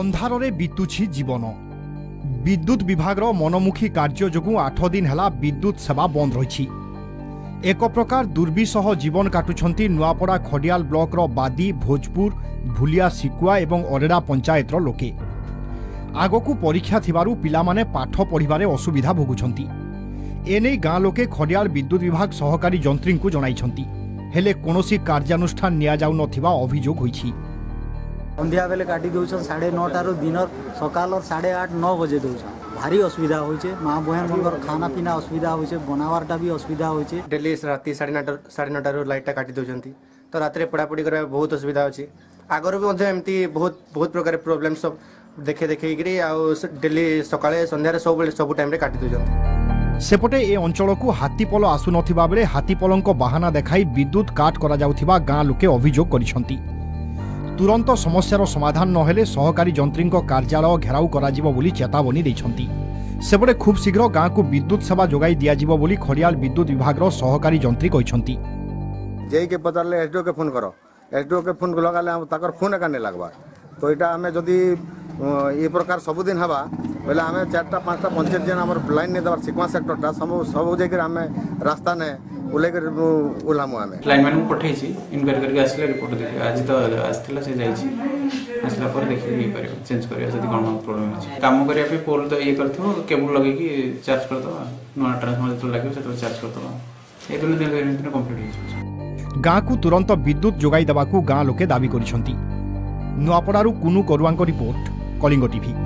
ଅନ୍ଧାରରେ ବିତୁଛି ଜୀବନ ବିଦ୍ୟୁତ ବିଭାଗର ମନମୁଖୀ କାର୍ଯ୍ୟ ଯୋଗୁଁ ଆଠ ଦିନ ହେଲା ବିଦ୍ୟୁତ ସେବା ବନ୍ଦ ରହିଛି ଏକ ପ୍ରକାର ଦୁର୍ବିସହ ଜୀବନ କାଟୁଛନ୍ତି ନୂଆପଡ଼ା ଖଡ଼ିଆଲ ବ୍ଲକର ବାଦି ଭୋଜପୁର ଭୁଲିଆ ସିକୁଆ ଏବଂ ଅରେଡ଼ା ପଞ୍ଚାୟତର ଲୋକେ ଆଗକୁ ପରୀକ୍ଷା ଥିବାରୁ ପିଲାମାନେ ପାଠ ପଢ଼ିବାରେ ଅସୁବିଧା ଭୋଗୁଛନ୍ତି ଏନେଇ ଗାଁ ଲୋକେ ଖଡ଼ିଆଳ ବିଦ୍ୟୁତ ବିଭାଗ ସହକାରୀ ଯନ୍ତ୍ରୀଙ୍କୁ ଜଣାଇଛନ୍ତି ହେଲେ କୌଣସି କାର୍ଯ୍ୟାନୁଷ୍ଠାନ ନିଆଯାଉନଥିବା ଅଭିଯୋଗ ହୋଇଛି সন্ধ্যা বেলে কাটি দেউছন সাড়ে নটার দিন সকাল সাড়ে আট ন বজে দেউছন ভারী অসুবিধা হয়েছে মা বহন মঙ্গর খানা পিনা অসুবিধা হয়েছে বনাবারটা বি অসুবিধা হয়েছে ডেলি রাতে সাড়ে নটার সাড়ে নটার লাইটটা কাটি দেউছেন তো রাতে পড়াপড়ি করা বহুত অসুবিধা হচ্ছে আগর এমতি বহুত বহুত প্রকার প্রবলেম সব দেখে দেখেকি আউ ডেলি সকালে সন্ধ্যার সব সব টাইমরে কাটি দেউছেন সেপটে এ অঞ্চলকু হাতিপল আসুনথিবা বেলে হাতিপলঙ্ক বাহানা দেখাই বিদ্যুৎ কাট করা যাউথিবা গাঁ লোকে অভিযোগ করিছন্তি ତୁରନ୍ତ ସମସ୍ୟାର ସମାଧାନ ନହେଲେ ସହକାରୀ ଯନ୍ତ୍ରୀଙ୍କ କାର୍ଯ୍ୟାଳୟ ଘେରାଉ କରାଯିବ ବୋଲି ଚେତାବନୀ ଦେଇଛନ୍ତି ସେପଟେ ଖୁବ୍ ଶୀଘ୍ର ଗାଁକୁ ବିଦ୍ୟୁତ୍ ସେବା ଯୋଗାଇ ଦିଆଯିବ ବୋଲି ଖଡ଼ିଆଳ ବିଦ୍ୟୁତ୍ ବିଭାଗର ସହକାରୀ ଯନ୍ତ୍ରୀ କହିଛନ୍ତି ଯେଇକି ପଚାରିଲେ ଏସ୍ଡିଓକେ ଫୋନ୍ କର ଏସ୍ଡିଓକେ ଫୋନ୍ ଲଗାଲେ ତାଙ୍କର ଫୋନ୍ ଏକା ନେଇ ଲାଗ୍ବା ତ ଏଇଟା ଆମେ ଯଦି ଏ ପ୍ରକାର ସବୁଦିନ ହେବା ବୋଇଲେ ଆମେ ଚାରିଟା ପାଞ୍ଚଟା ପଞ୍ଚାୟତ ଯେନ୍ ଆମର ଲାଇନ୍ ନେଇ ଦେବାର ସିକ୍ୱା ସେକ୍ଟରଟା ସବୁ ସବୁ ଯାଇକରି ଆମେ ରାସ୍ତାନେ ওলাই করে ওলামু আমি ক্লায়েন্ট ମାନଙ୍କୁ ପଠେଇଛି ଇନକ୍ୱାରି କରିକି ଆସିଲେ ରିପୋର୍ଟ ଦେଖି ଆଜି ତ ଆସିଥିଲା ସେ ଯାଇଛି ଆସିଲା ପରେ ଦେଖିକି ହେଇପାରିବ ଚେଞ୍ଜ କରିବା ଯଦି କ'ଣ ପ୍ରୋବ୍ଲେମ୍ ଅଛି କାମ କରିବା ପାଇଁ ପୋଲ୍ ତ ଇଏ କରିଥିବ କେବୁଲ୍ ଲଗେଇକି ଚାର୍ଜ କରିଦେବା ନୂଆ ଟ୍ରାନ୍ସଫର୍ମର ଯେତେବେଳେ ଲାଗିବ ସେତେବେଳେ ଚାର୍ଜ କରିଦେବା এই দুই দিন কমপ্লিট ହେଇଯିବ ଗାଁକୁ ତୁରନ୍ତ ବିଦ୍ୟୁତ୍ ଯୋଗାଇ ଦେବାକୁ ଗାଁ ଲୋକେ ଦାବି କରିଛନ୍ତି ନୂଆପଡ଼ାରୁ କୁନୁ କରୁଆଙ୍କ ରିପୋର୍ଟ କଳିଙ୍ଗ ଟିଭି